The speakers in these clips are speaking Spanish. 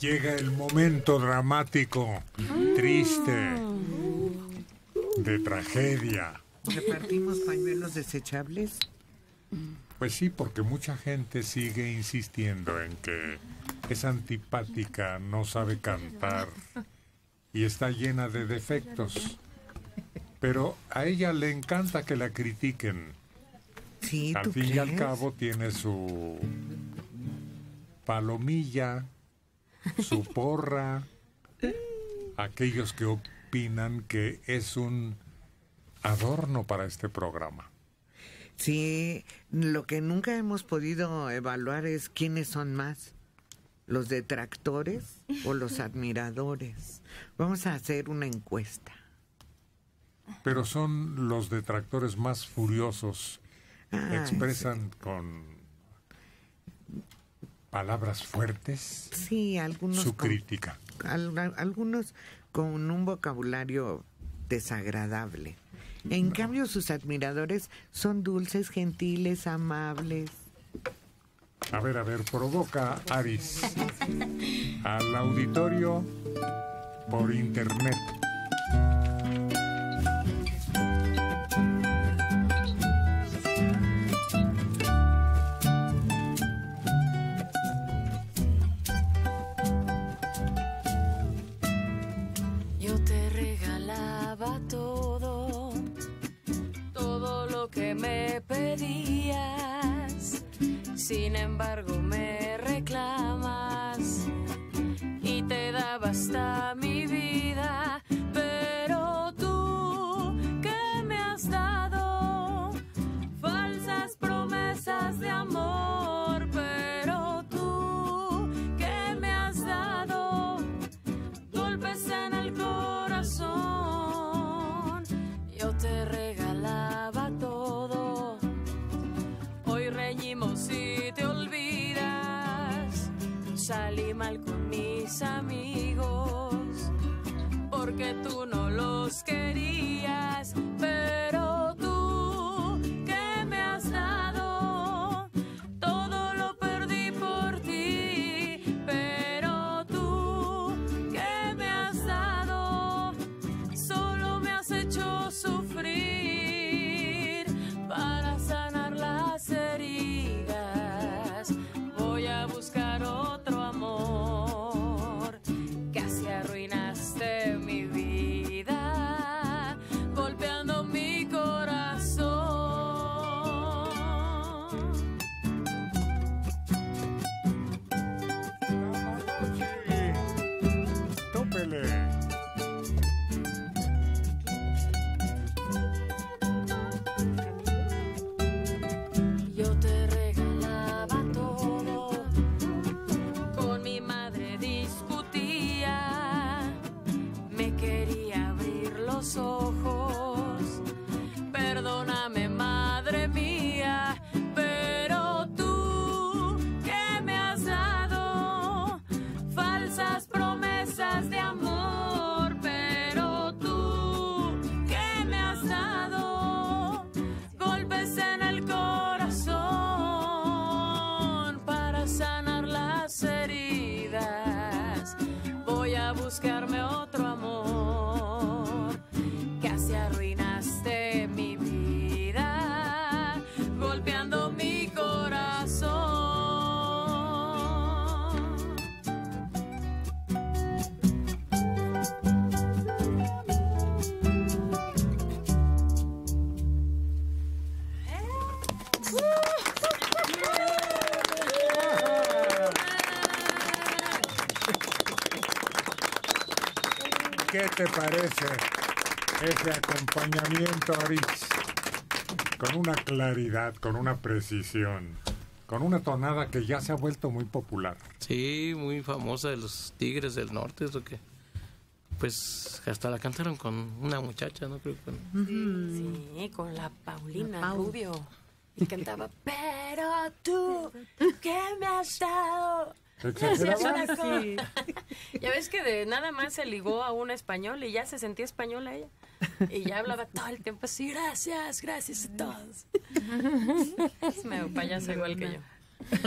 Llega el momento dramático, triste, de tragedia. ¿Repartimos pañuelos desechables? Pues sí, porque mucha gente sigue insistiendo en que es antipática, no sabe cantar y está llena de defectos. Pero a ella le encanta que la critiquen. Sí, Al ¿tú fin y al cabo tiene su palomilla, su porra, aquellos que opinan que es un adorno para este programa. Sí, lo que nunca hemos podido evaluar es quiénes son más, los detractores o los admiradores. Vamos a hacer una encuesta. Pero son los detractores más furiosos. Ah, Expresan con palabras fuertes Sí, algunos su con- crítica. al- algunos con un vocabulario desagradable. En cambio, sus admiradores son dulces, gentiles, amables. A ver, a ver, provoca Aris al auditorio por internet. remember mal con mis amigos porque tú ¿Qué te parece ese acompañamiento, Aris? Con una claridad, con una precisión, con una tonada que ya se ha vuelto muy popular. Sí, muy famosa de los Tigres del Norte, es lo que. Pues hasta la cantaron con una muchacha, ¿no? Creo que. Sí, con la Paulina La. Rubio. Y cantaba, pero tú, ¿qué me has dado? Sí. Ya ves que de nada más se ligó a un español y ya se sentía española ella. Y ya hablaba todo el tiempo así, gracias, gracias a todos. Es medio payaso igual que yo.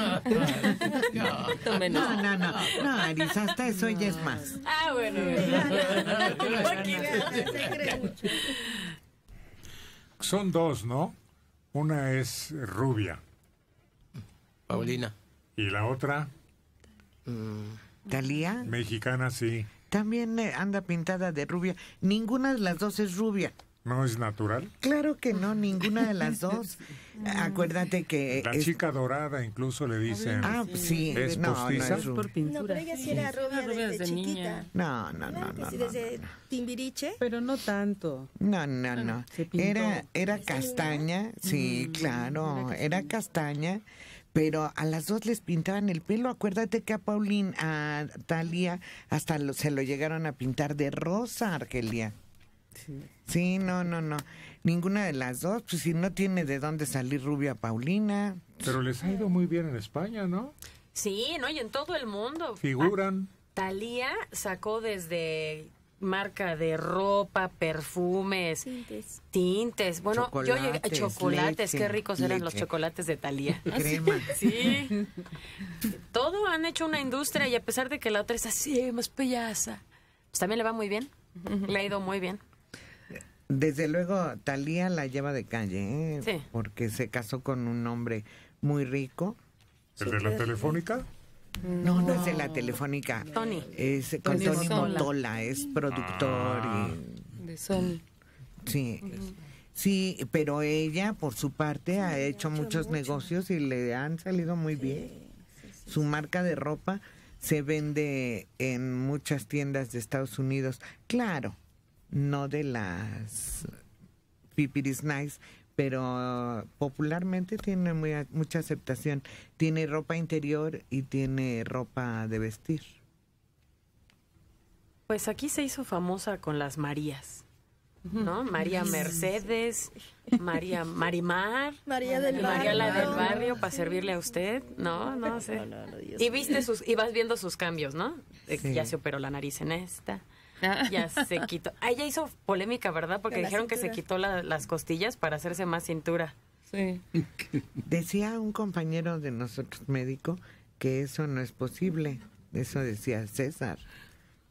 No, no, no, no, Aris, hasta eso ya es más. Ah, bueno. Son dos, ¿no? Una es rubia Paulina. y la otra Talía mexicana, sí. también eh, anda pintada de rubia. Ninguna de las dos es rubia. ¿No es natural? Claro que no, ninguna de las dos. Acuérdate que... La es- chica dorada incluso le dicen. Ah, sí, ¿Es no, no postiza? es Por rubia. No, pintura. pero ella sí era rubia desde, desde chiquita. niña. No, no, no, no, no, desde Timbiriche. Pero no tanto. no, no, no. se pintó. Era, era castaña, sí, claro, era castaña, pero a las dos les pintaban el pelo. Acuérdate que a Paulín, a Talía, hasta lo- se lo llegaron a pintar de rosa, Argelia. Sí, no, no, no. Ninguna de las dos, pues si no tiene de dónde salir rubia Paulina. Pero les ha ido muy bien en España, ¿no? Sí, ¿no? Y en todo el mundo. Figuran. Talía sacó desde marca de ropa, perfumes, Tintes. tintes. Bueno, yo llegué Chocolates, chocolates, qué leche, ricos eran los chocolates de Talía. Crema. Sí. Todo han hecho una industria y a pesar de que la otra es así, más payasa, pues también le va muy bien. Le ha ido muy bien. Desde luego, Talía la lleva de calle, ¿eh? Sí. porque se casó con un hombre muy rico. ¿El de la telefónica? No, no es de la telefónica. Tony. Es con Tony Tony Motola. Motola, es productor Ah. y De Sony. sí. Sí, pero ella por su parte ha hecho muchos negocios y le han salido muy bien. Su marca de ropa se vende en muchas tiendas de Estados Unidos. Claro, no de las Pipiris Nice, pero popularmente tiene muy, mucha aceptación. Tiene ropa interior y tiene ropa de vestir. Pues aquí se hizo famosa con las Marías, ¿no? María Mercedes, María Marimar, María del María la del Barrio. para servirle a usted, no, no sé. Y viste sus, y vas viendo sus cambios, ¿no? Sí. Ya se operó la nariz en esta. ya se quitó. Ah, ella hizo polémica, ¿verdad? Porque dijeron que se quitó la- las costillas para hacerse más cintura. Sí. Decía un compañero de nosotros médico que eso no es posible. Eso decía César.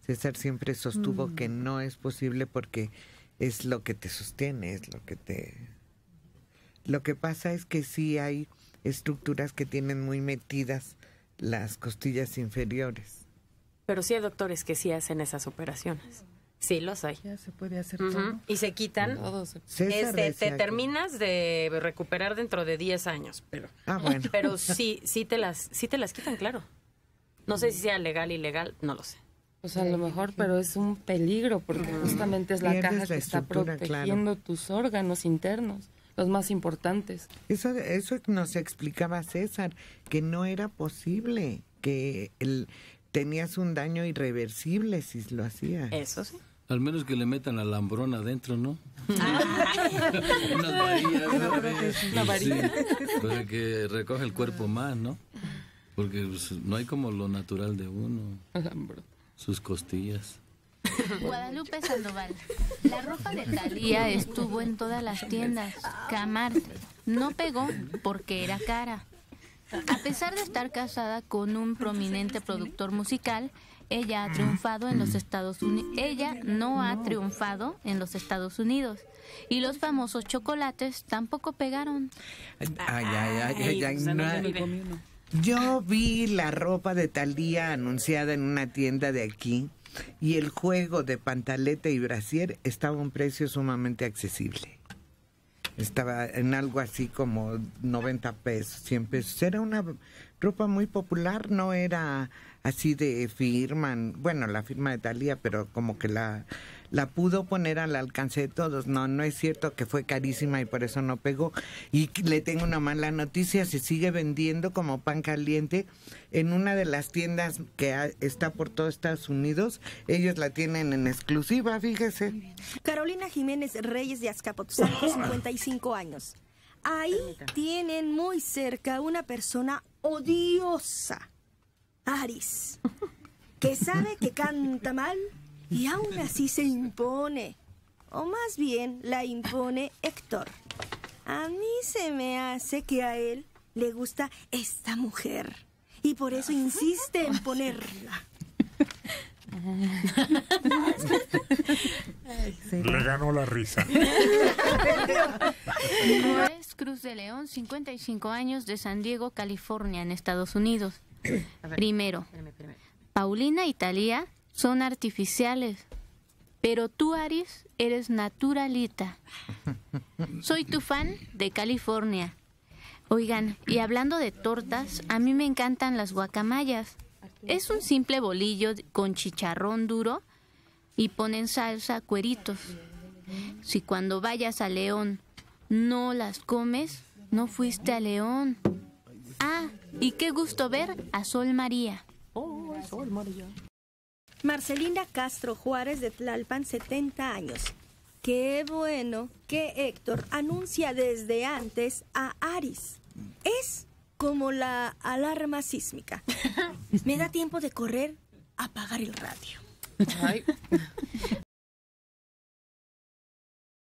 César siempre sostuvo que no es posible porque es lo que te sostiene, es lo que te... Lo que pasa es que sí hay estructuras que tienen muy metidas las costillas inferiores. Pero sí hay doctores que sí hacen esas operaciones. Sí, los hay. Ya se puede hacer Ujú. todo. Y se quitan. César Este, te que- terminas de recuperar dentro de 10 años, pero Ah, bueno. pero sí sí te las sí te las quitan, claro. No sé si sea legal ilegal, no lo sé. Pues a lo mejor, pero es un peligro porque justamente es la Pierdes caja la que está protegiendo tus órganos internos, los más importantes. Eso, eso nos explicaba César, que no era posible, que el, tenías un daño irreversible si lo hacías. Eso sí. Al menos que le metan alambrón adentro, ¿no? Unas varillas, ¿no? Una varilla. Sí, para que recoja el cuerpo más, ¿no? Porque pues, no hay como lo natural de uno, Alambro. sus costillas. Guadalupe Sandoval. La ropa de Talía estuvo en todas las tiendas. Camarte. No pegó porque era cara. A pesar de estar casada con un prominente productor musical, ella ha triunfado en los Estados Unidos. Ella no ha triunfado en los Estados Unidos. Y los famosos chocolates tampoco pegaron. Ay, ay, ay, ay, ay, pues, ¿a no. Yo vi la ropa de Talía anunciada en una tienda de aquí y el juego de pantaleta y brasier estaba a un precio sumamente accesible. Estaba en algo así como 90 pesos, 100 pesos. Era una ropa muy popular, no era así de firma, bueno, la firma de Talía, pero como que la, la pudo poner al alcance de todos. No, no es cierto que fue carísima y por eso no pegó. Y le tengo una mala noticia, se sigue vendiendo como pan caliente en una de las tiendas que ha- está por todo Estados Unidos. Ellos la tienen en exclusiva, fíjese. Carolina Jiménez Reyes de Azcapotzalco, 55 años. Ahí tienen muy cerca una persona odiosa, Aris, que sabe que canta mal y aún así se impone. O más bien la impone Héctor. A mí se me hace que a él le gusta esta mujer y por eso insiste en ponerla. Le ganó la risa. Morales Cruz de León, 55 años, de San Diego, California, en Estados Unidos. Primero, Paulina y Talía son artificiales, pero tú, Aris, eres naturalita. Soy tu fan de California. Oigan, y hablando de tortas, a mí me encantan las guacamayas. Es un simple bolillo con chicharrón duro y ponen salsa cueritos. Si cuando vayas a León no las comes, no fuiste a León. Ah, y qué gusto ver a Sol María. Marcelina Castro Juárez de Tlalpan, 70 años. Qué bueno que Héctor anuncia desde antes a Aris. Es como la alarma sísmica. Me da tiempo de correr, apagar el radio.